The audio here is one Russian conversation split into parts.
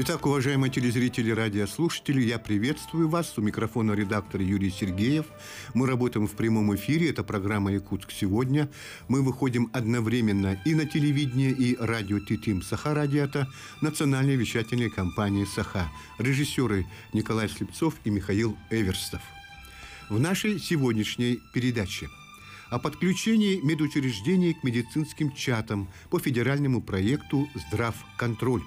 Итак, уважаемые телезрители, радиослушатели, я приветствую вас. У микрофона редактор Юрий Сергеев. Мы работаем в прямом эфире. Это программа «Якутск сегодня». Мы выходим одновременно и на телевидение, и радио «Титим Саха Радиата» национальной вещательной компании «Саха». Режиссеры Николай Слепцов и Михаил Эверстов. В нашей сегодняшней передаче – о подключении медучреждений к медицинским чатам по федеральному проекту «Здравконтроль».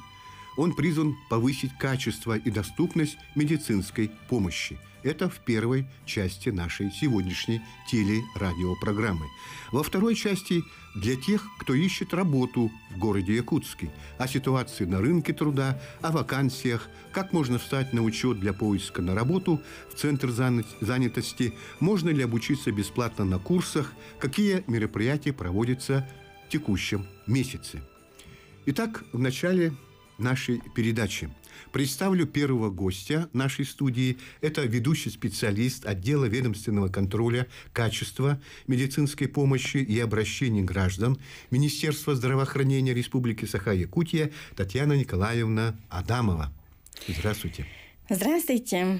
Он призван повысить качество и доступность медицинской помощи. Это в первой части нашей сегодняшней телерадиопрограммы. Во второй части для тех, кто ищет работу в городе Якутске, о ситуации на рынке труда, о вакансиях, как можно встать на учет для поиска на работу в Центр занятости, можно ли обучиться бесплатно на курсах, какие мероприятия проводятся в текущем месяце. Итак, в начале нашей передачи. Представлю первого гостя нашей студии. Это ведущий специалист отдела ведомственного контроля качества медицинской помощи и обращений граждан Министерства здравоохранения Республики Саха-Якутия Татьяна Николаевна Адамова. Здравствуйте. Здравствуйте.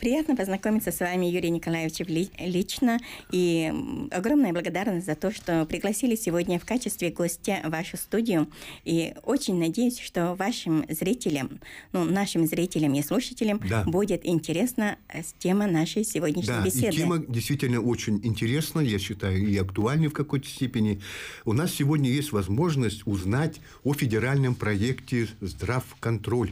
Приятно познакомиться с вами, Юрий Николаевич, лично. И огромная благодарность за то, что пригласили сегодня в качестве гостя вашу студию. И очень надеюсь, что вашим зрителям, ну, нашим зрителям и слушателям да. будет интересна э, тема нашей сегодняшней да, беседы. И тема действительно очень интересна, я считаю, и актуальна в какой-то степени. У нас сегодня есть возможность узнать о федеральном проекте «Здравконтроль».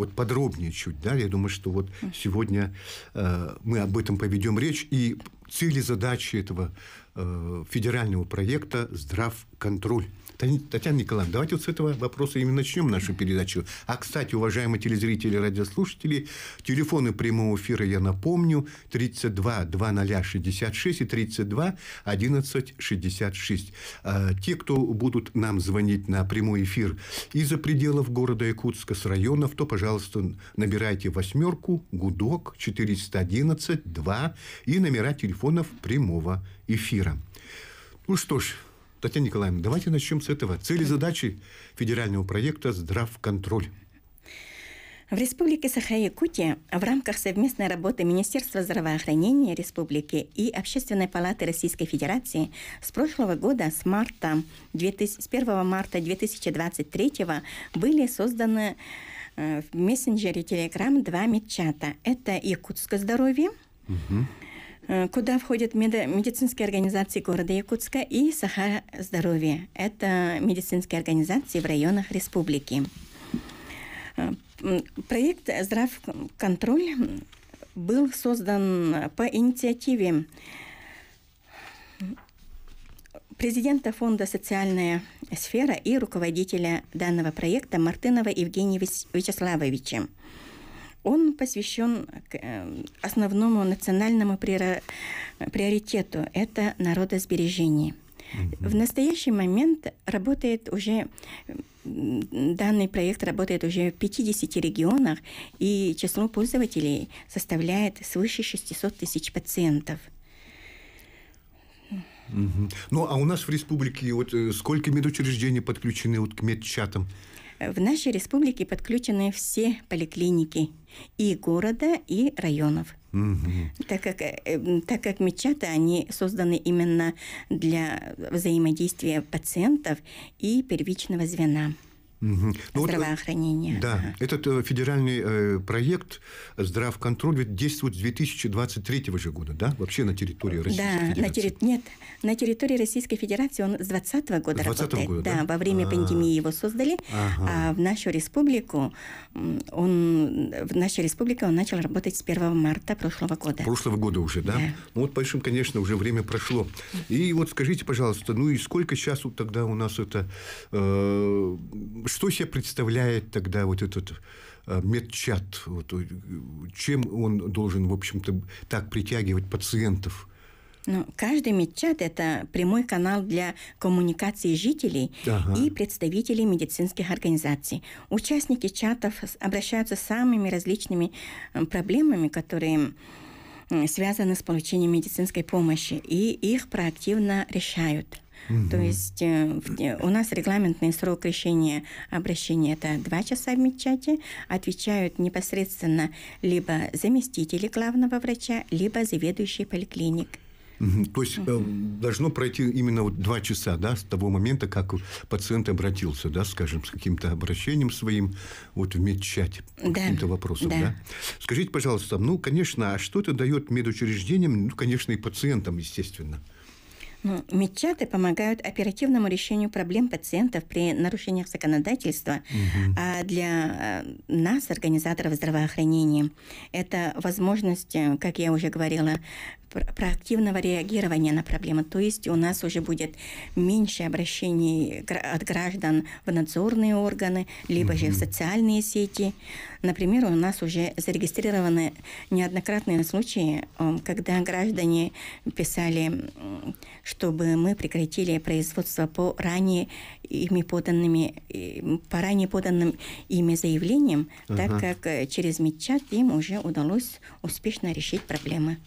Вот подробнее чуть да, я думаю, что вот сегодня э, мы об этом поведем речь, и цели, задачи этого э, федерального проекта «Здравконтроль». Татьяна Николаевна, давайте вот с этого вопроса именно начнем нашу передачу. А, кстати, уважаемые телезрители и радиослушатели, телефоны прямого эфира я напомню, 32 2066 и 32 11 66. А, те, кто будут нам звонить на прямой эфир из-за пределов города Якутска, с районов, то, пожалуйста, набирайте восьмерку, гудок 411 2 и номера телефонов прямого эфира. Ну что ж, Татьяна Николаевна, давайте начнем с этого. Цели задачи федерального проекта «Здравконтроль». В Республике Саха-Якутия в рамках совместной работы Министерства здравоохранения Республики и Общественной палаты Российской Федерации с прошлого года, с, марта 2000, с 1 марта 2023 были созданы э, в мессенджере Telegram два медчата. Это «Якутское здоровье», угу куда входят медицинские организации города Якутска и Саха Здоровье. Это медицинские организации в районах республики. Э, проект «Здравконтроль» был создан по инициативе президента фонда «Социальная сфера» и руководителя данного проекта Мартынова Евгения Вячеславовича. Он посвящен э, основному национальному приоритету – это народосбережение. В настоящий момент работает уже данный проект работает уже в 50 регионах, и число пользователей составляет свыше 600 тысяч пациентов. Угу. Ну, а у нас в республике вот э, сколько медучреждений подключены вот к медчатам? В нашей республике подключены все поликлиники и города, и районов. Угу. Так, как, э, так как медчаты, они созданы именно для взаимодействия пациентов и первичного звена. Угу. Ну, здравоохранения. Вот, да, ага. этот э, федеральный э, проект «Здравконтроль» ведь действует с 2023 же года, да? Вообще на территории Российской да, Федерации? На терри... Нет, на территории Российской Федерации он с 2020 года 20 работает. Года, да? да, во время А-а-а. пандемии его создали, ага. а в нашу республику он, в нашей республике он начал работать с 1 марта прошлого года. Прошлого года уже, да? да. Ну вот, большим, конечно, уже время прошло. И вот скажите, пожалуйста, ну и сколько сейчас тогда у нас это... Э, что себе представляет тогда вот этот э, медчат? Вот, э, чем он должен, в общем-то, так притягивать пациентов? Ну, каждый медчат – это прямой канал для коммуникации жителей ага. и представителей медицинских организаций. Участники чатов обращаются с самыми различными э, проблемами, которые связаны с получением медицинской помощи, и их проактивно решают. Угу. То есть э, у нас регламентный срок решения обращения это два часа в медчате. Отвечают непосредственно либо заместители главного врача, либо заведующий поликлиник. То есть угу. должно пройти именно вот два часа, да, с того момента, как пациент обратился, да, скажем, с каким-то обращением своим вот в медчате да. каким-то вопросам, да. да. Скажите, пожалуйста, ну, конечно, а что это дает медучреждениям, ну, конечно, и пациентам, естественно? Ну, медчаты помогают оперативному решению проблем пациентов при нарушениях законодательства, угу. а для э, нас, организаторов здравоохранения, это возможность, э, как я уже говорила, проактивного реагирования на проблемы. То есть у нас уже будет меньше обращений от граждан в надзорные органы, либо mm-hmm. же в социальные сети. Например, у нас уже зарегистрированы неоднократные случаи, когда граждане писали, чтобы мы прекратили производство по ранее ими поданными, по ранее поданным ими заявлениям, uh-huh. так как э, через медчат им уже удалось успешно решить проблемы.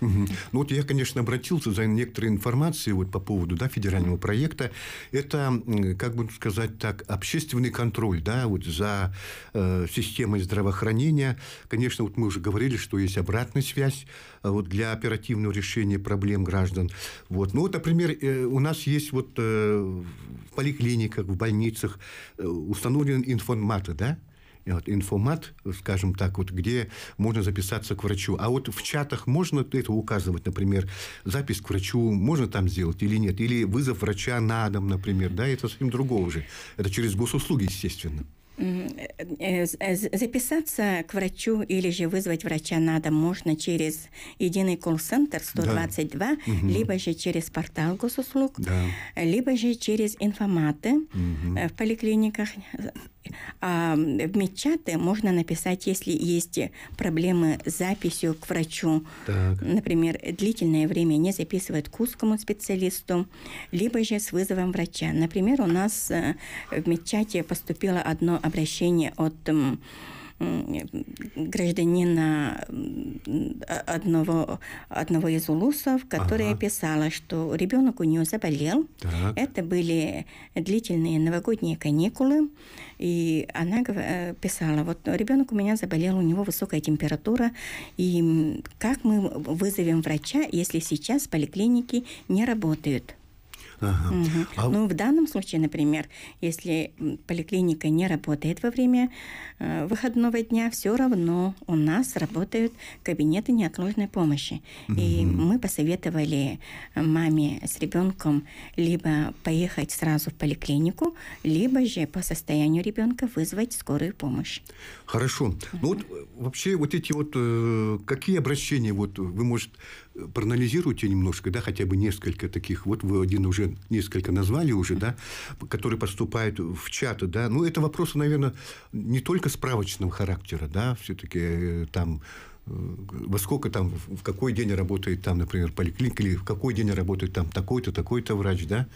Ну вот я, конечно, обратился за некоторой информацией вот по поводу да, федерального проекта. Это, как бы сказать так, общественный контроль да, вот за э, системой здравоохранения. Конечно, вот мы уже говорили, что есть обратная связь э, вот, для оперативного решения проблем граждан. Вот. Ну вот, например, э, у нас есть вот э, в поликлиниках, в больницах э, установлен информаты, да? Вот, информат, скажем так, вот, где можно записаться к врачу. А вот в чатах можно это указывать, например, запись к врачу можно там сделать или нет? Или вызов врача на дом, например, да, это совсем другого уже. Это через госуслуги, естественно. Э, записаться к врачу или же вызвать врача надо можно через единый колл-центр 122, да. либо же через портал госуслуг, да. либо же через информаты угу. в поликлиниках. А в медчаты можно написать, если есть проблемы с записью к врачу. Так. Например, длительное время не записывают к узкому специалисту, либо же с вызовом врача. Например, у нас э, в медчате поступило одно обращение от гражданина одного, одного из улусов, которая ага. писала, что ребенок у нее заболел. Так. Это были длительные новогодние каникулы. И она э, писала, вот ребенок у меня заболел, у него высокая температура, и как мы вызовем врача, если сейчас поликлиники не работают? Ага. Угу. А... Ну, в данном случае, например, если поликлиника не работает во время э, выходного дня, все равно у нас работают кабинеты неотложной помощи. Угу. И мы посоветовали маме с ребенком либо поехать сразу в поликлинику, либо же по состоянию ребенка вызвать скорую помощь. Хорошо. Угу. Ну вот вообще вот эти вот э, какие обращения вот вы может проанализируйте немножко, да, хотя бы несколько таких, вот вы один уже несколько назвали уже, да, которые поступают в чаты, да, ну, это вопросы, наверное, не только справочного характера, да, все-таки э, там э, во сколько там, в какой день работает там, например, поликлиника, или в какой день работает там такой-то, такой-то врач, да,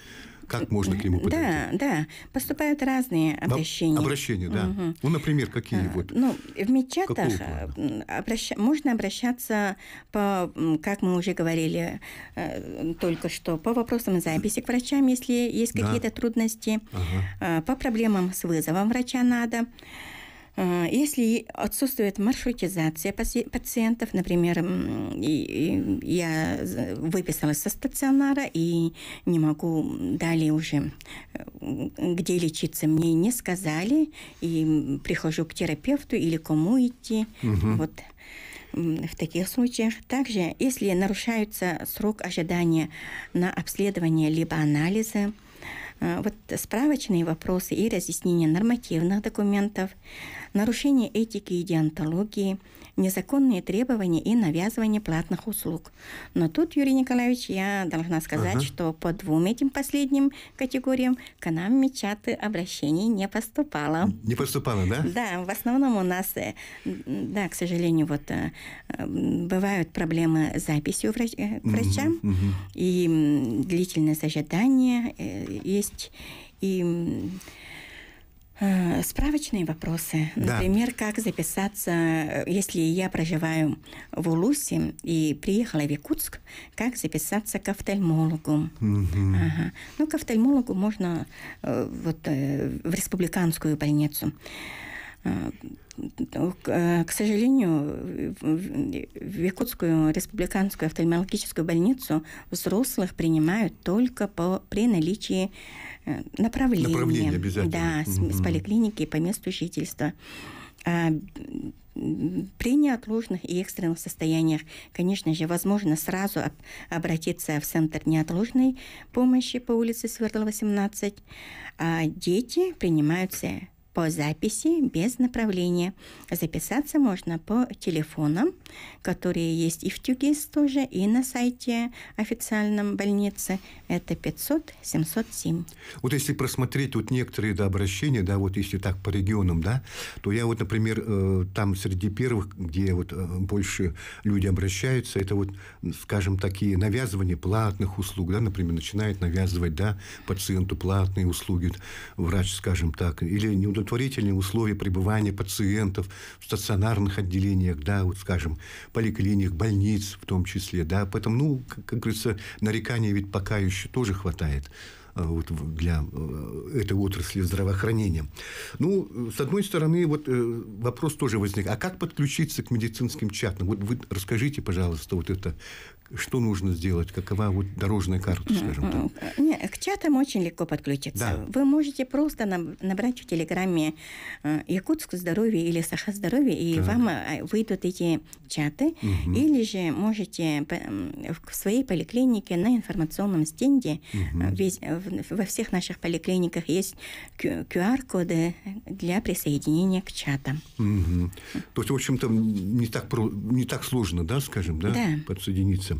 как можно к нему подойти? Да, да. Поступают разные обращения. Обращения, да. Угу. Ну, например, какие а, вот? Ну, в медчатах обращ... можно обращаться по, как мы уже говорили э, только что, по вопросам записи к врачам, если есть какие-то трудности, ага. по проблемам с вызовом врача надо. А, если отсутствует маршрутизация пациентов, например, я выписалась со стационара и не могу далее уже где лечиться, мне не сказали, и прихожу к терапевту или кому идти. Угу. Вот в таких случаях. Также, если нарушается срок ожидания на обследование либо анализы, вот справочные вопросы и разъяснение нормативных документов, нарушение этики и деонтологии, незаконные требования и навязывание платных услуг. Но тут, Юрий Николаевич, я должна сказать, ага. что по двум этим последним категориям к нам мечаты обращений не поступало. Не поступало, да? Да, в основном у нас, э, да, к сожалению, вот э, бывают проблемы с записью врач, э, врача, угу, угу. и длительное ожидание есть, и справочные вопросы. Да. Например, как записаться, э, если я проживаю в Улусе и приехала в Якутск, как записаться к офтальмологу. Угу. Ага. Ну, к офтальмологу можно э, вот, в республиканскую больницу. К сожалению, в Якутскую республиканскую офтальмологическую больницу взрослых принимают только по, при наличии Э, направление. Направление обязательно. Да, с, угу. с поликлиники по месту жительства. А, при неотложных и экстренных состояниях, конечно же, возможно сразу об, обратиться в Центр неотложной помощи по улице Свердлова, 18, а дети принимаются по записи без направления. Записаться можно по телефонам, которые есть и в ТЮГИС тоже, и на сайте официальном больницы. Это 500 707. Вот если просмотреть вот некоторые да, обращения, да, вот если так по регионам, да, то я вот, например, э, там среди первых, где вот э, больше люди обращаются, это вот, скажем, такие навязывания платных услуг, да, например, начинает навязывать, да, пациенту платные услуги, врач, скажем так, или неудовлетворение удовлетворительные условия пребывания пациентов в стационарных отделениях, да, вот, скажем, поликлиник, больниц в том числе, да, поэтому, ну, как, как говорится, нареканий ведь пока еще тоже хватает э, вот, для э, этой отрасли здравоохранения. Ну, с одной стороны, вот э, вопрос тоже возник. А как подключиться к медицинским чатам? Вот вы расскажите, пожалуйста, вот это что нужно сделать? Какова вот дорожная карта, скажем так? Нет, к чатам очень легко подключиться. Да. Вы можете просто набрать в Телеграме э, Якутск здоровье или Саха здоровье, и так. вам э, выйдут эти чаты. Угу. Или же можете в своей поликлинике на информационном стенде, угу. весь, во всех наших поликлиниках есть QR-коды для присоединения к чатам. Угу. То есть, в общем-то, не так, не так сложно, да, скажем, да, да. подсоединиться.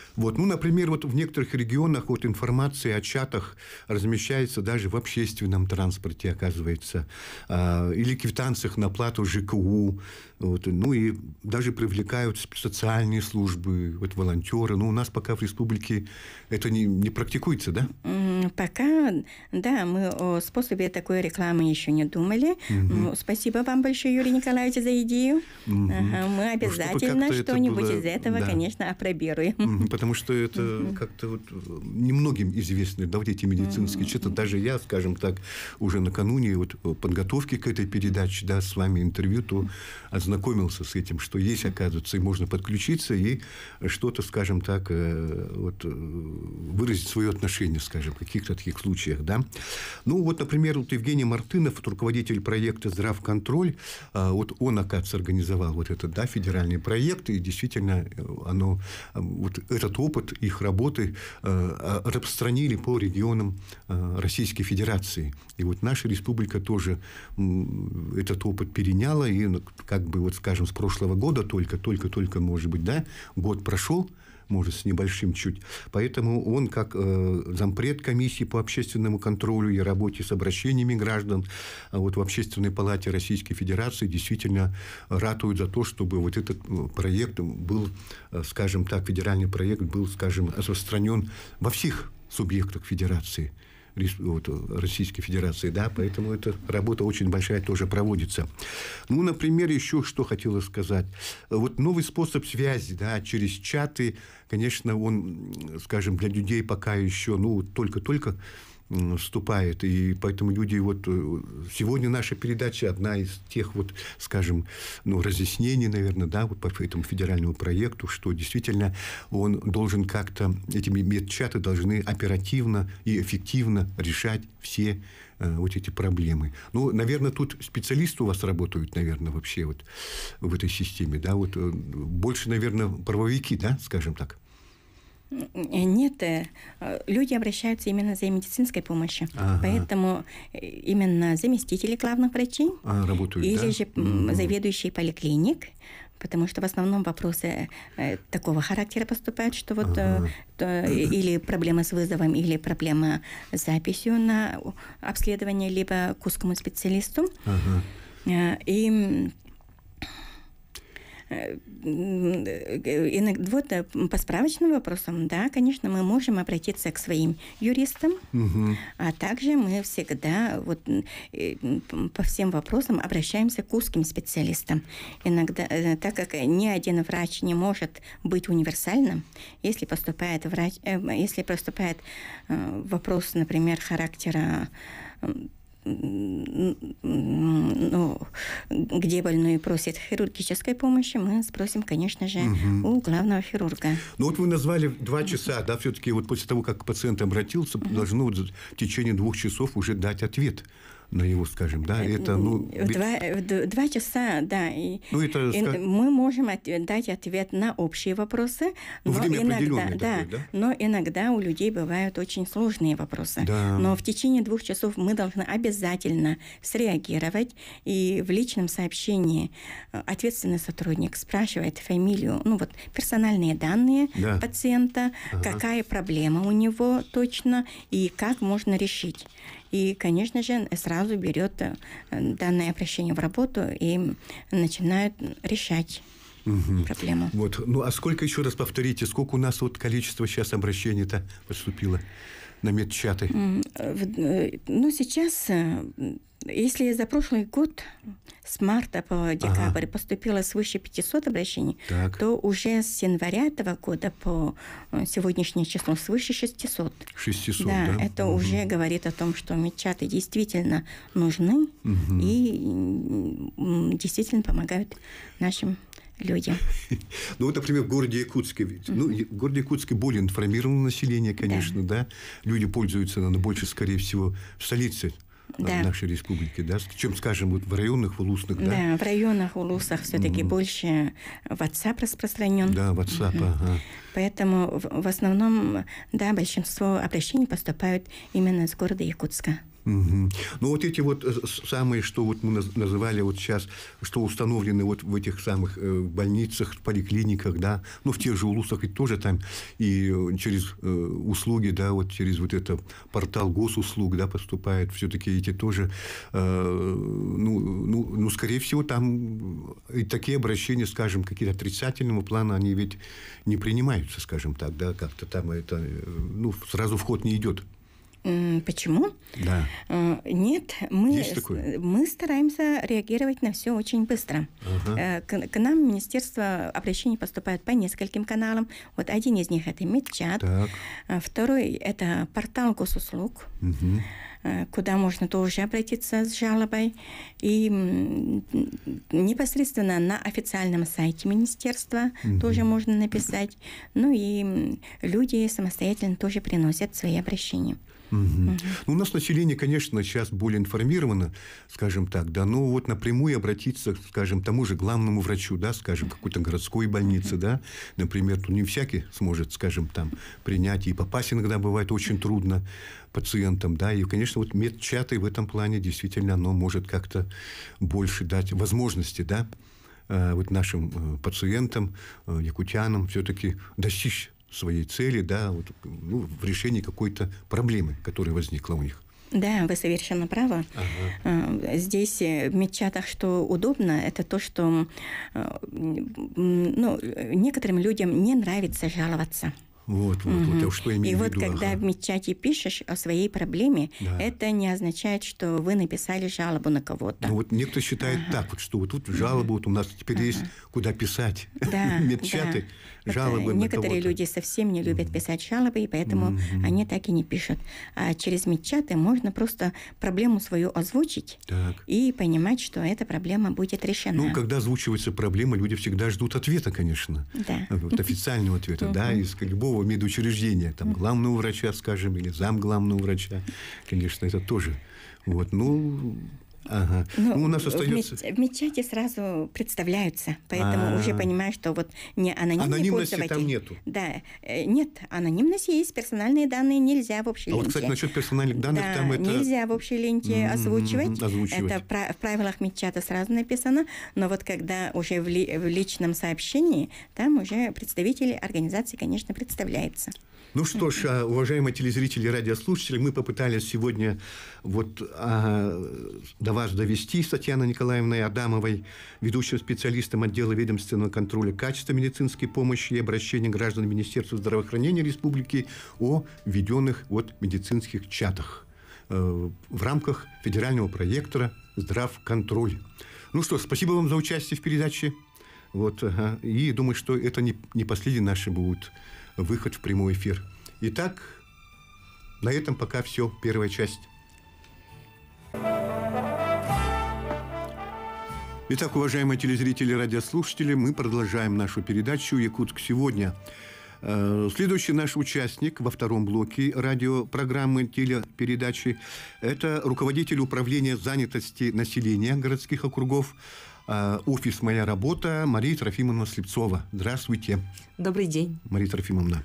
Вот, ну, например, вот в некоторых регионах вот информация о чатах размещается даже в общественном транспорте, оказывается, а, или квитанциях на плату ЖКУ, вот, ну и даже привлекают социальные службы, вот волонтеры. Но у нас пока в республике это не, не практикуется, да? Пока, да, мы о способе такой рекламы еще не думали. Угу. Ну, спасибо вам большое, Юрий Николаевич, за идею. Угу. Ага, мы ну, обязательно ну, что-нибудь было... из этого, да. конечно, опробируем. Угу, потому что это угу. как-то вот немногим известны, да, вот эти медицинские угу. что-то. Даже я, скажем так, уже накануне вот подготовки к этой передаче, да, с вами интервью, то ознакомился с этим, что есть, оказывается, и можно подключиться и что-то, скажем так, э, вот, э, выразить свое отношение, скажем, в каких-то таких случаях, да. Ну, вот, например, вот Евгений Мартынов, вот, руководитель проекта «Здравконтроль», вот он, оказывается, организовал вот этот, да, федеральный проект, и действительно э, оно, вот этот опыт их работы распространили по регионам Российской Федерации. И вот наша республика тоже этот опыт переняла, и ну, как бы вот, скажем, с прошлого года только, только, только, может быть, да, год прошел, может, с небольшим чуть. Поэтому он, как э, зампред комиссии по общественному контролю и работе с обращениями граждан а вот в Общественной палате Российской Федерации действительно ратуют за то, чтобы вот этот э, проект был, э, скажем так, федеральный проект был, скажем, распространен во всех субъектах Федерации Российской Федерации, да, поэтому эта работа очень большая тоже проводится. Ну, например, еще что хотела сказать. Вот новый способ связи, да, через чаты, конечно, он, скажем, для людей пока еще, ну, только-только вступает. И поэтому люди вот... Э, сегодня наша передача одна из тех вот, скажем, ну, разъяснений, наверное, да, вот по этому федеральному проекту, что действительно он должен как-то... Эти медчаты должны оперативно и эффективно решать все э, вот эти проблемы. Ну, наверное, тут специалисты у вас работают, наверное, вообще вот в этой системе, да, вот э, больше, наверное, правовики, да, скажем так. Нет, э, люди обращаются именно за медицинской помощью. Ага. Поэтому э, именно заместители главных врачей а, работают, или да? же mm заведующий поликлиник, потому что в основном вопросы э, такого характера поступают, что вот ага. э, или проблема с вызовом, или проблема с записью на обследование либо к узкому специалисту. Ага. И вот по справочным вопросам, да, конечно, мы можем обратиться к своим юристам, угу. а также мы всегда вот по всем вопросам обращаемся к узким специалистам. Иногда, так как ни один врач не может быть универсальным, если поступает врач, если поступает вопрос, например, характера ну, где больной просит хирургической помощи, мы спросим, конечно же, угу. у главного хирурга. Ну вот вы назвали два часа, да, все-таки вот после того, как пациент обратился, угу. должно вот в течение двух часов уже дать ответ на его, скажем, да, э, это, ну... Два, два часа, да. И, ну, это, и. Мы можем от, дать ответ на общие вопросы, ну, но иногда, да, такое, да, но иногда у людей бывают очень сложные вопросы. Да. Но в течение двух часов мы должны обязательно среагировать, и в личном сообщении э, ответственный сотрудник спрашивает фамилию, ну вот персональные данные да. пациента, ага. какая проблема у него точно, и как можно решить. И, конечно же, сразу берет э, данное обращение в работу и начинает решать угу. проблему. Вот. Ну, а сколько, еще раз повторите, сколько у нас вот количество сейчас обращений-то поступило на медчаты? Э, ну, сейчас если за прошлый год с марта по декабрь ага. поступило свыше 500 обращений, так. то уже с января этого года по э, сегодняшнее число свыше 600. 600, да? да? это угу. уже говорит о том, что медчаты действительно нужны угу. и действительно помогают нашим людям. Ну вот, например, в городе Якутске, ведь, ну, в городе Якутске более информированное население, конечно, да. да. Люди пользуются, наверное, больше, скорее всего, в столице да. нашей республики, да, чем, скажем, вот в районных, в улусных, да? Да, в районах, в улусах все-таки mm. больше WhatsApp распространен. Да, WhatsApp, mm-hmm. ага. Поэтому в, в основном, да, большинство обращений поступают именно из города Якутска. Угу. Ну, вот эти вот э, самые, что вот мы называли вот сейчас, что установлены вот в этих самых э, больницах, поликлиниках, да, ну, в тех же улусах ведь тоже там и э, через услуги, да, вот через вот это портал госуслуг, да, поступает, все-таки эти тоже, ну, ну, ну, скорее всего, там и такие обращения, скажем, какие-то отрицательного плана, они ведь не принимаются, скажем так, да, как-то там это, ну, сразу вход не идет. Почему? Да. Э, нет, мы, мы стараемся реагировать на все очень быстро. Ага. Э, к, к нам Министерство обращений поступает по нескольким каналам. Вот один из них это Медчат, так. Э, второй это портал госуслуг. Угу куда можно тоже обратиться с жалобой. И непосредственно на официальном сайте министерства угу. тоже можно написать. Ну и люди самостоятельно тоже приносят свои обращения. Угу. Угу. Ну, у нас население, конечно, сейчас более информировано, скажем так, да, но вот напрямую обратиться, скажем, тому же главному врачу, да, скажем, какой-то городской больнице, да, например, тут не всякий сможет, скажем, там принять, и попасть иногда бывает очень трудно пациентам, да, и, конечно, вот медчаты в этом плане действительно оно может как-то больше дать возможности, да, э, вот нашим э, пациентам, э, якутянам все-таки достичь своей цели, да, вот, ну, в решении какой-то проблемы, которая возникла у них. Да, вы совершенно правы. Ага. Здесь э, в медчатах что удобно, это то, что э, ну, некоторым людям не нравится жаловаться. Вот, вот, угу. вот, я что имею И в виду, вот когда ага. в медчате пишешь о своей проблеме, да. это не означает, что вы написали жалобу на кого-то. Ну вот некоторые считают ага. так, вот, что вот тут жалобы, вот у нас теперь ага. есть куда писать. Да, медчаты, да. Жалобы Некоторые люди совсем не любят писать жалобы, и поэтому они так и не пишут. А через медчаты можно просто проблему свою озвучить так. и понимать, что эта проблема будет решена. Ну, когда озвучивается проблема, люди всегда ждут ответа, конечно. Да. Вот официального ответа, да, из любого любого медучреждения, там, главного врача, скажем, или зам главного врача, конечно, это тоже. Вот, ну, Ага. Ну, ну, у нас остается... В, медчате сразу представляются, поэтому А-а-а. уже понимаю, что вот не анонимный Анонимности пользователь. там нету? Да, э, нет, анонимность есть, персональные данные нельзя в общей а ленте. вот, кстати, насчет персональных данных да, там это... нельзя в общей ленте озвучивать. озвучивать. Это в правилах медчата сразу написано, но вот когда уже в, ли, в личном сообщении, там уже представители организации, конечно, представляются. Ну что ж, а, уважаемые телезрители и радиослушатели, мы попытались сегодня вот а, до вас довести с Татьяной Николаевной Адамовой, ведущим специалистом отдела ведомственного контроля качества медицинской помощи и обращения граждан Министерства здравоохранения Республики о введенных вот медицинских чатах э, в рамках федерального проекта «Здравконтроль». Ну что, спасибо вам за участие в передаче. Вот, ага. И думаю, что это не, не последний наш будет выход в прямой эфир. Итак, на этом пока все, первая часть. Итак, уважаемые телезрители и радиослушатели, мы продолжаем нашу передачу «Якутск сегодня». Э, следующий наш участник во втором блоке радиопрограммы телепередачи – это руководитель управления занятости населения городских округов офис «Моя работа» Мария Трофимовна Слепцова. Здравствуйте. Добрый день. Мария Трофимовна.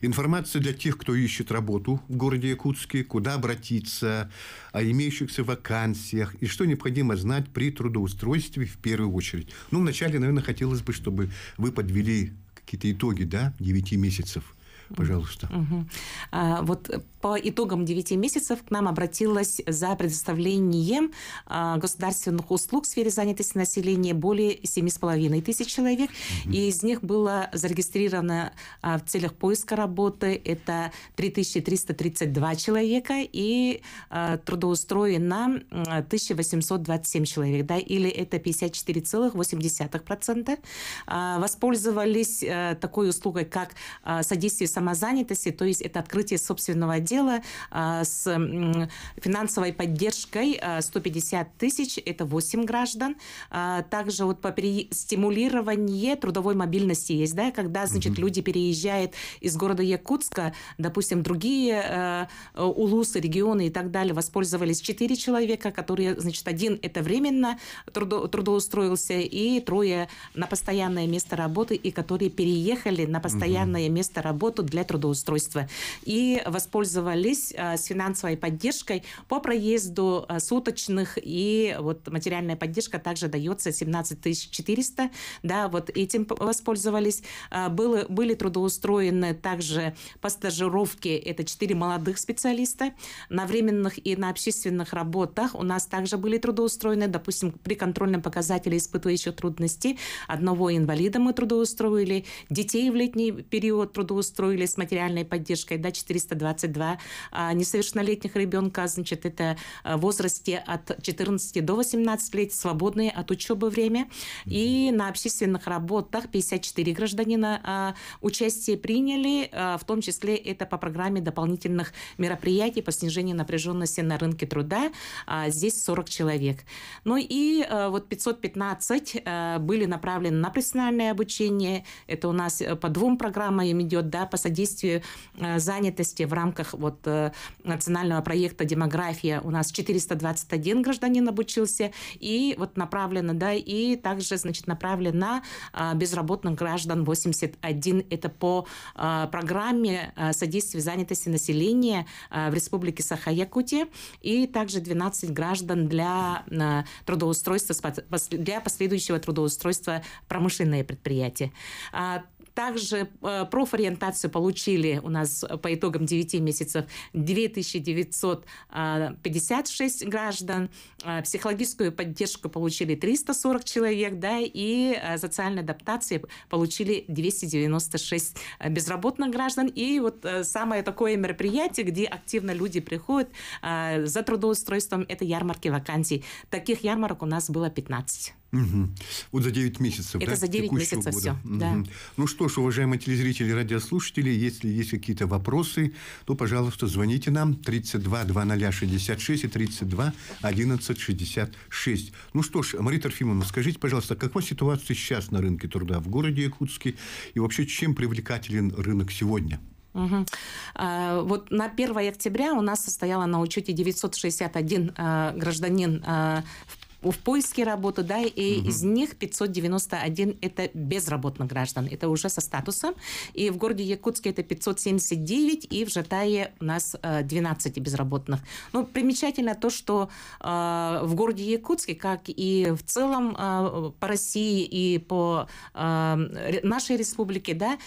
Информация для тех, кто ищет работу в городе Якутске, куда обратиться, о имеющихся вакансиях и что необходимо знать при трудоустройстве в первую очередь. Ну, вначале, наверное, хотелось бы, чтобы вы подвели какие-то итоги, да, 9 месяцев Пожалуйста. Угу. А, вот по итогам 9 месяцев к нам обратилось за предоставлением а, государственных услуг в сфере занятости населения более 7,5 тысяч человек. Угу. И из них было зарегистрировано а, в целях поиска работы это 3332 человека и а, трудоустроено 1827 человек, да, или это 54,8%. А, воспользовались а, такой услугой, как содействие самозанятости, то есть это открытие собственного дела а, с финансовой поддержкой 150 а, тысяч, это 8 граждан. А, также вот по стимулирование трудовой мобильности есть, да, когда, значит, угу. люди переезжают из города Якутска, допустим, другие улусы, регионы и так далее, воспользовались 4 человека, которые, значит, один это временно трудо трудоустроился, и трое на постоянное место работы, и которые переехали на постоянное угу. место работы для трудоустройства. И воспользовались а, с финансовой поддержкой по проезду а, суточных, и вот материальная поддержка также дается 17 400, да, вот этим воспользовались. А, было, были трудоустроены также по стажировке, это 4 молодых специалиста. На временных и на общественных работах у нас также были трудоустроены, допустим, при контрольном показателе испытывающих трудности одного инвалида мы трудоустроили, детей в летний период трудоустроили, с материальной поддержкой, да, 422 а несовершеннолетних ребенка, значит, это в возрасте от 14 до 18 лет, свободные от учебы время. И на общественных работах 54 гражданина а, участие приняли, а, в том числе это по программе дополнительных мероприятий по снижению напряженности на рынке труда. А, здесь 40 человек. Ну и а, вот 515 а, были направлены на профессиональное обучение. Это у нас э, по двум программам идет, да, по содействию э, занятости в рамках вот э, национального проекта «Демография» у нас 421 гражданин обучился, и вот направлено, да, и также, значит, направлено на безработных граждан 81. Это по программе содействия занятости населения в Республике Саха-Якутия, и также 12 граждан для трудоустройства, для последующего трудоустройства промышленные предприятия. Также э, профориентацию получили у нас по итогам 9 месяцев 2956 э, граждан, э, психологическую поддержку получили 340 человек, да, и социальной адаптации получили 296 безработных граждан. И вот самое такое мероприятие, где активно люди приходят за трудоустройством, это ярмарки вакансий. Таких ярмарок у нас было 15. Угу. Вот за 9 месяцев, Это да? за 9 месяцев года. все, угу. да. Ну что ж, уважаемые телезрители и радиослушатели, если есть какие-то вопросы, то, пожалуйста, звоните нам 32 2066 и 32 11 66. Ну что ж, Мария Трофимовна, скажите, пожалуйста, какова ситуация сейчас на рынке труда в городе Якутске и вообще чем привлекателен рынок сегодня? Угу. Вот на 1 октября у нас состояло на учете 961 а, гражданин а, в в поиске работы, да, и угу. из них 591 это безработных граждан, это уже со статусом. И в городе Якутске это 579, и в Жатае у нас 12 безработных. Ну, примечательно то, что в городе Якутске, как и в целом по России и по нашей республике, да,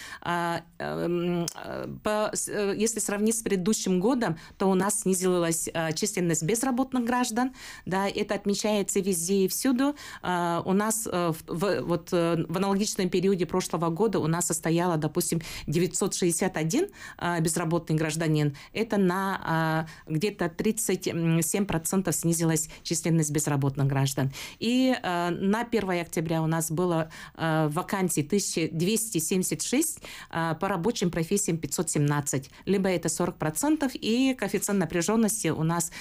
по, если сравнить с предыдущим годом, то у нас снизилась численность безработных граждан, да, это отмечается везде и всюду. А, у нас э, в, вот, э, в аналогичном периоде прошлого года у нас состояло, допустим, 961 а, безработный гражданин. Это на а, где-то 37% снизилась численность безработных граждан. И на 1 октября у нас было вакансий 1276, по рабочим профессиям 517. Либо это 40%, и коэффициент напряженности у нас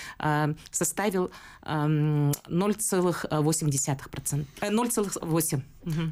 составил 0,8%. 0,8%.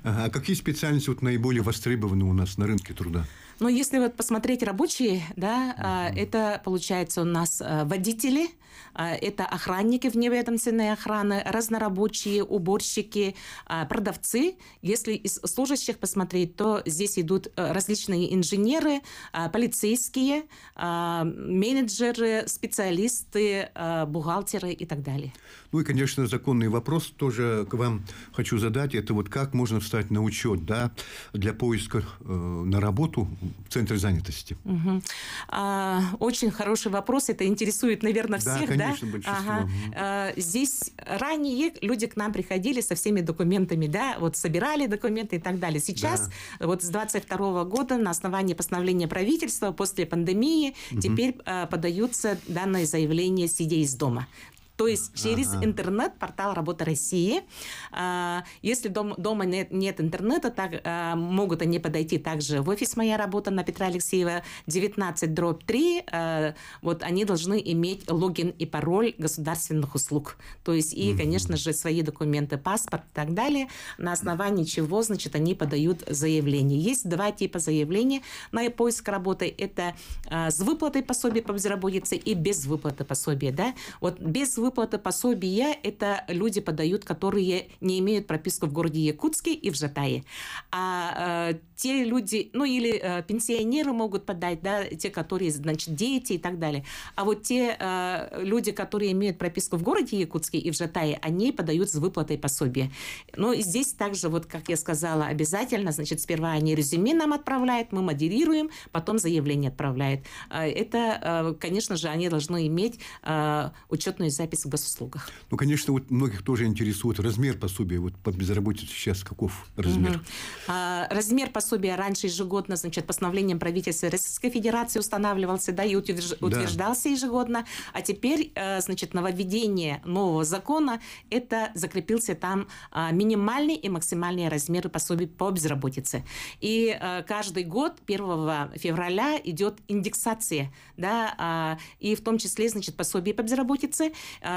Ага. А какие специальности вот наиболее востребованы у нас на рынке труда? Ну, если вот посмотреть рабочие, да, uh-huh. это получается у нас э, водители, это охранники вневедомственной охраны, разнорабочие, уборщики, а, продавцы. Если из служащих посмотреть, то здесь идут э, различные инженеры, а, полицейские, менеджеры, специалисты, бухгалтеры и так далее. Ну и, конечно, законный вопрос тоже к вам хочу задать. Это вот как можно встать на учет да, для поиска э, на работу в центре занятости? Угу. А, очень хороший вопрос. Это интересует, наверное, всех. Конечно, да? большинство. Ага. А, здесь ранее люди к нам приходили со всеми документами, да, вот собирали документы и так далее. Сейчас, да. вот с 22 года на основании постановления правительства после пандемии угу. теперь а, подаются данные заявления сидя из дома. То есть через ага. интернет портал Работа России. А, если дом, дома нет, нет интернета, так а, могут они подойти также в офис «Моя работа» на Петра Алексеева 19 дробь 3. А, вот они должны иметь логин и пароль государственных услуг. То есть и, угу. конечно же, свои документы, паспорт и так далее, на основании чего, значит, они подают заявление. Есть два типа заявления на поиск работы. Это с выплатой пособия по безработице и без выплаты пособия. Да? Вот без выплаты пособия это люди подают, которые не имеют прописку в городе Якутске и в Жатае. А э, те люди, ну или э, пенсионеры могут подать, да, те, которые, значит, дети и так далее. А вот те э, люди, которые имеют прописку в городе Якутске и в Жатае, они подают с выплатой пособия. Но здесь также, вот как я сказала, обязательно, значит, сперва они резюме нам отправляют, мы модерируем, потом заявление отправляют. Э, это, э, конечно же, они должны иметь э, учетную запись запись в госуслугах. Ну, конечно, вот многих тоже интересует размер пособия. Вот по безработице сейчас каков размер? Угу. А, размер пособия раньше ежегодно, значит, постановлением правительства Российской Федерации устанавливался, да, и утверждался да. ежегодно. А теперь, э, значит, нововведение нового закона, это закрепился там а, минимальный и максимальный размеры пособий по безработице. И э, каждый год 1 февраля идет индексация, да, а, и в том числе, значит, пособие по безработице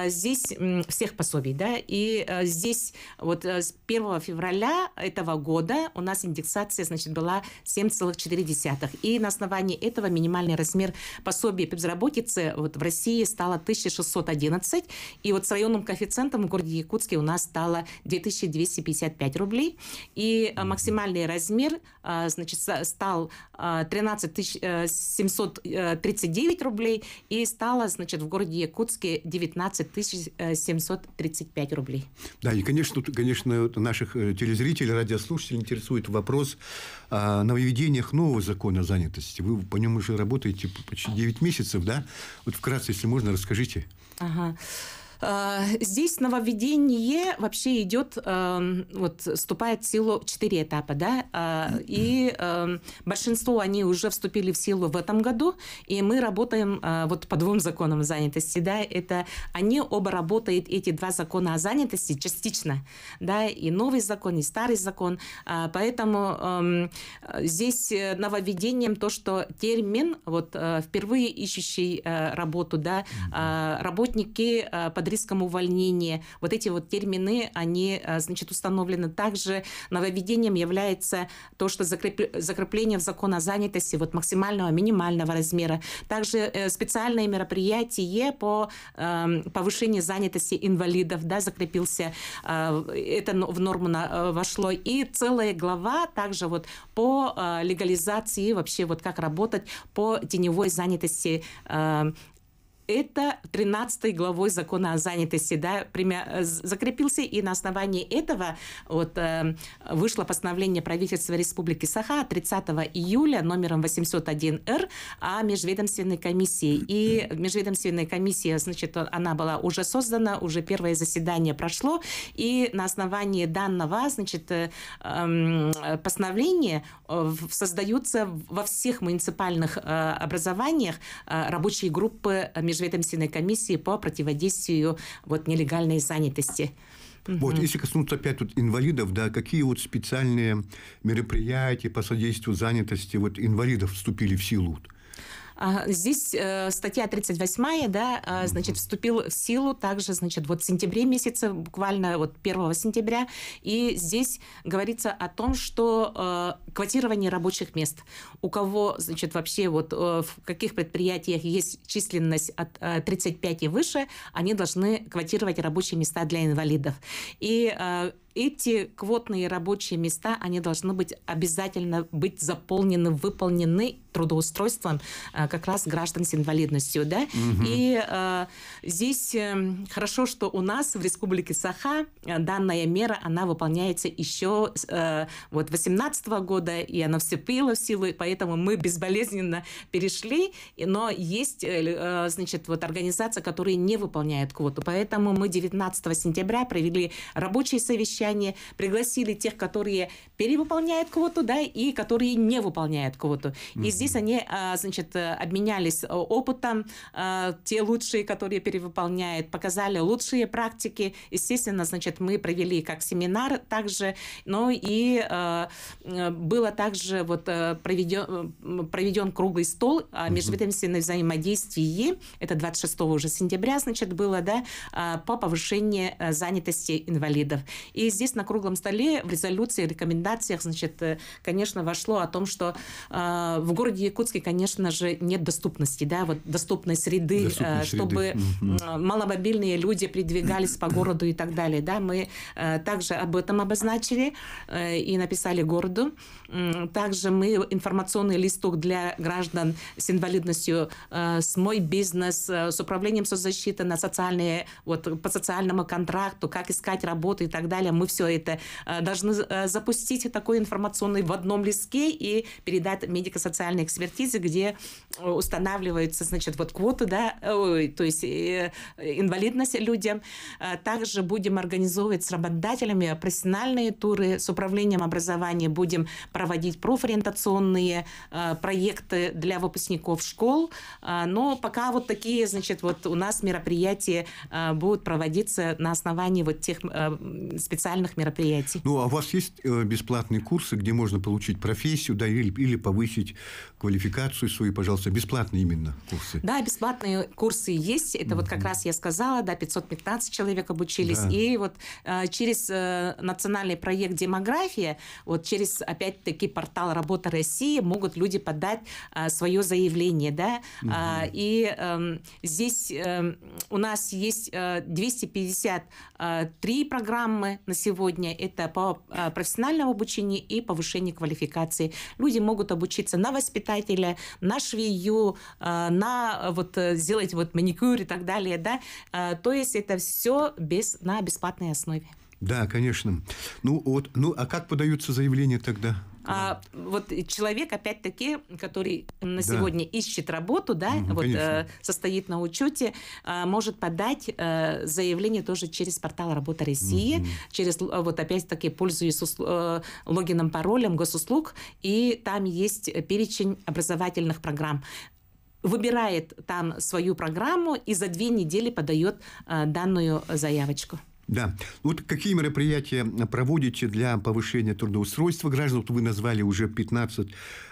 здесь всех пособий, да, и а, здесь вот э, с 1 февраля этого года у нас индексация, значит, была 7,4. И на основании этого минимальный размер пособия по безработице вот в России стало 1611, и вот с районным коэффициентом в городе Якутске у нас стало 2255 рублей, и максимальный размер, значит, стал 13 739 рублей, и стало, значит, в городе Якутске 19 15 735 рублей. Да, и, конечно, конечно, наших э, телезрителей, радиослушателей интересует вопрос о нововведениях нового закона занятости. Вы по нему уже работаете почти 9 месяцев, да? Вот вкратце, если можно, расскажите. Ага. А, здесь нововведение вообще идет, эм, вот, вступает в силу четыре этапа, да, а, и эм, большинство они уже вступили в силу в этом году, и мы работаем э, вот по двум законам занятости, да, это они оба работают, эти два закона о занятости частично, да, и новый закон, и старый закон, поэтому эм, здесь нововведением то, что термин, вот, э, впервые ищущий э, работу, да, работники под риском увольнения. Вот эти вот термины, они, значит, установлены. Также нововведением является то, что закрепление в закон о занятости вот максимального, минимального размера. Также специальные мероприятия по эм, повышению занятости инвалидов, да, закрепился, это в норму вошло. И целая глава также вот по легализации вообще вот как работать по теневой занятости э, это 13 главой закона о занятости, да, э, закрепился, и на основании этого вот, э, вышло постановление правительства Республики Саха 30 июля номером 801-Р о межведомственной комиссии. И межведомственная комиссия, значит, она была уже создана, уже первое заседание прошло, и на основании данного, значит, э, эм, постановления создаются во всех муниципальных образованиях рабочие группы меж межведомственной комиссии по противодействию вот, нелегальной занятости. Вот, угу. если коснуться опять тут инвалидов, да, какие вот специальные мероприятия по содействию занятости вот инвалидов вступили в силу? Здесь э, статья 38, да, а, значит, вступил в силу также, значит, вот в сентябре месяце, буквально вот 1 сентября, и здесь говорится о том, что э, квотирование рабочих мест. У кого, значит, вообще вот э, в каких предприятиях есть численность от 35 и выше, они должны квотировать рабочие места для инвалидов. И эти квотные рабочие места, они должны быть обязательно быть заполнены, выполнены трудоустройством э, как раз граждан с инвалидностью, да. Угу. И э, здесь э, хорошо, что у нас в Республике Саха э, данная мера, она выполняется еще э, вот 18 года, и она вступила в силу, поэтому мы безболезненно перешли, но есть, э, значит, вот организация, которая не выполняет квоту, поэтому мы 19 сентября провели рабочие совещания совещание, пригласили тех, которые перевыполняют квоту, да, и которые не выполняют квоту. Mm-hmm. И здесь они, а, значит, обменялись опытом, а, те лучшие, которые перевыполняют, показали лучшие практики. Естественно, значит, мы провели как семинар также, но и а, было также вот проведен, проведен круглый стол о межведомственном взаимодействии. Это 26 уже сентября, значит, было, да, по повышению занятости инвалидов. И здесь на круглом столе в резолюции, рекомендациях, значит, э, конечно, вошло о том, что э, в городе Якутске, конечно же, нет доступности, да, вот доступной среды, доступной э, чтобы среды. маломобильные люди передвигались по городу и так далее, да, мы э, также об этом обозначили э, и написали городу. Также мы информационный листок для граждан с инвалидностью, э, с мой бизнес, э, с управлением соцзащиты на социальные, вот по социальному контракту, как искать работу и так далее мы все это э, должны э, запустить такой информационный в одном листке и передать медико-социальной экспертизе, где э, устанавливается, значит, вот квоты, да, то есть инвалидность людям. Также будем организовывать с работодателями профессиональные туры, с управлением образования будем проводить профориентационные проекты для выпускников школ. Но пока вот такие, значит, вот у нас мероприятия будут проводиться на основании вот тех специальных социальных мероприятий. Ну, а у вас есть э, бесплатные курсы, где можно получить профессию, да, или, или повысить квалификацию свою, пожалуйста, бесплатные именно курсы? Да, бесплатные курсы есть. Это mm-hmm. вот как раз я сказала, да, 515 человек обучились. Да. И вот э, через э, национальный проект «Демография», вот через, опять-таки, портал «Работа России» могут люди подать свое заявление, да. Mm-hmm. И эм, здесь эм, у нас есть 253 программы на сегодня это по а, профессиональному обучению и повышению квалификации. Люди могут обучиться на воспитателя, на швею, а, на вот э, сделать вот маникюр и так далее, да. А, то есть это все без, на бесплатной основе. Да, конечно. Ну вот, ну а как подаются заявления тогда? А, вот человек, опять-таки, который на да. сегодня ищет работу, да, угу, вот э, состоит на учете, э, может подать э, заявление тоже через портал Работа России, угу. через, вот опять-таки, пользуясь э, логином, паролем госуслуг, и там есть перечень образовательных программ выбирает там свою программу и за две недели подает э, данную заявочку. Да. Вот какие мероприятия проводите для повышения трудоустройства граждан? Вот вы назвали уже 15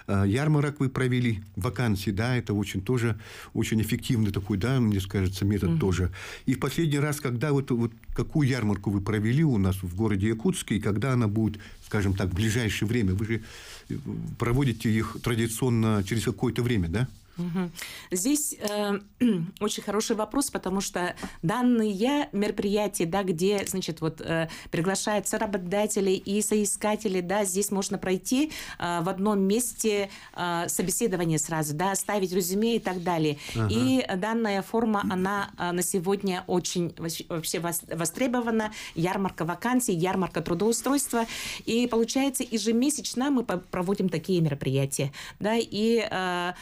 э, ярмарок вы провели, вакансий, да, это очень тоже очень эффективный такой, да, мне кажется, метод угу. тоже. И в последний раз, когда вот, вот какую ярмарку вы провели у нас в городе Якутске, и когда она будет, скажем так, в ближайшее время? Вы же э, проводите их традиционно через какое-то время, да? Угу. Здесь э, очень хороший вопрос, потому что данные мероприятия, да, где, значит, вот э, приглашаются работодатели и соискатели, да, здесь можно пройти э, в одном месте э, собеседование сразу, да, ставить резюме и так далее. Ага. И данная форма, она э, на сегодня очень вообще востребована. Ярмарка вакансий, ярмарка трудоустройства. И получается, ежемесячно мы проводим такие мероприятия, да, и э,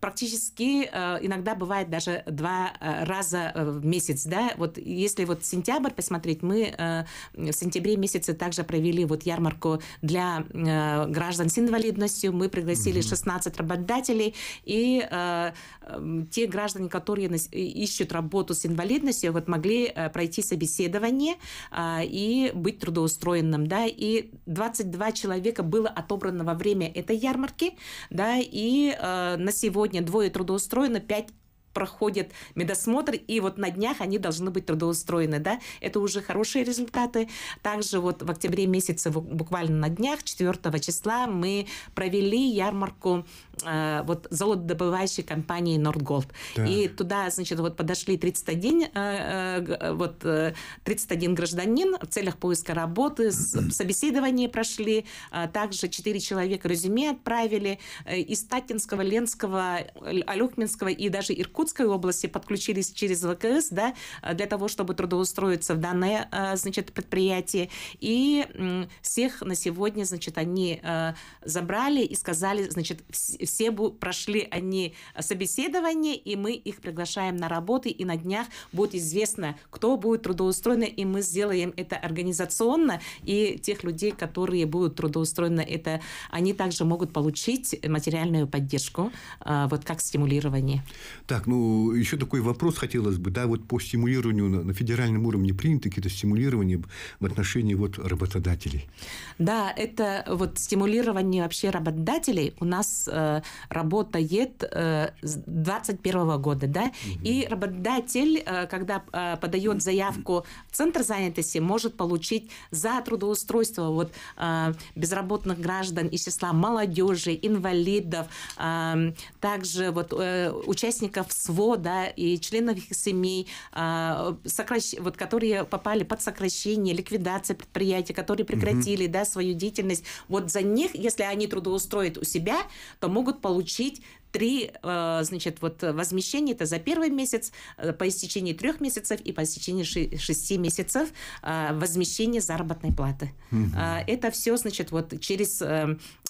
практически э, иногда бывает даже два э, раза э, в месяц, да, вот если вот сентябрь посмотреть, мы в сентябре месяце также провели вот ярмарку для граждан с инвалидностью, мы пригласили 16 работодателей, и те граждане, которые ищут работу с инвалидностью, вот могли пройти собеседование и быть трудоустроенным, да, и 22 человека было отобрано во время этой ярмарки, да, и на сегодня двое трудоустроены, пять проходят медосмотр, и вот на днях они должны быть трудоустроены, да, это уже хорошие результаты. Также вот в октябре месяце, буквально на днях, 4 числа, мы провели ярмарку э, вот золотодобывающей компании Нордголд. И туда, значит, вот подошли 31, э, э, вот, 31 гражданин в целях поиска работы, собеседование прошли, также 4 человека резюме отправили из Татинского, Ленского, Алюкминского и даже Иркутска Иркутской области подключились через ВКС, да, для того, чтобы трудоустроиться в данное, э, значит, предприятие. И всех на сегодня, значит, они э, забрали и сказали, значит, все прошли они собеседование, и мы их приглашаем на работу, и на днях будет известно, кто будет трудоустроен, и мы сделаем это организационно, и тех людей, которые будут трудоустроены, это они также могут получить материальную поддержку, э, вот как стимулирование. Так, ну ну, еще такой вопрос хотелось бы, да, вот по стимулированию на, на федеральном уровне приняты какие-то стимулирования в отношении вот работодателей? Да, это вот стимулирование вообще работодателей у нас э, работает э, с 2021 года, да, угу. и работодатель, э, когда э, подает заявку в Центр занятости, может получить за трудоустройство вот э, безработных граждан из числа молодежи, инвалидов, э, также вот э, участников СВО, да, и членов их семей, а, сокращ... вот, которые попали под сокращение, ликвидация предприятий, которые прекратили угу. да, свою деятельность. Вот за них, если они трудоустроят у себя, то могут получить три, э, значит, вот возмещения это за первый месяц, э, по истечении трех месяцев и по истечении шести месяцев э, возмещение заработной платы. Угу. Это все, значит, вот через,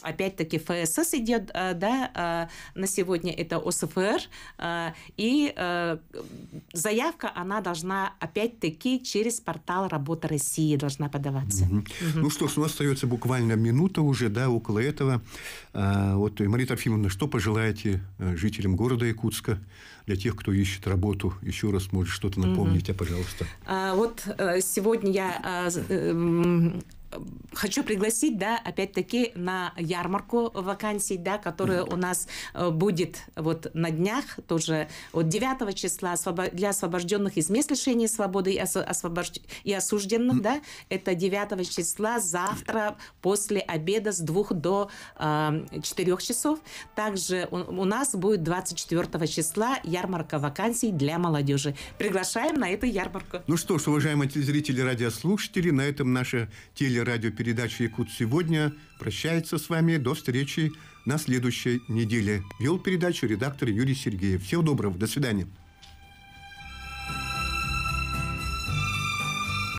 опять-таки, ФСС идет, да, на сегодня это ОСФР, и заявка, она должна, опять-таки, через портал «Работа России» должна подаваться. Угу. Угу. Ну что ж, у нас остается буквально минута уже, да, около этого. Вот, Мария Трофимовна, что пожелаете Э, жителям города Якутска, для тех, кто ищет работу. Еще раз, может, что-то напомнить, а, пожалуйста. А, вот э, сегодня я а, э, хочу пригласить, да, опять-таки на ярмарку вакансий, да, которая у нас э, будет вот на днях, тоже от 9 числа для освобожденных из мест лишения свободы и, освобож... и осужденных, да, это 9 числа завтра после обеда с 2 до э, 4 часов. Также у, у нас будет 24 числа ярмарка вакансий для молодежи. Приглашаем на эту ярмарку. Ну что ж, уважаемые телезрители, радиослушатели, на этом наша теле радиопередача «Якут сегодня» прощается с вами. До встречи на следующей неделе. Вел передачу редактор Юрий Сергеев. Всего доброго. До свидания.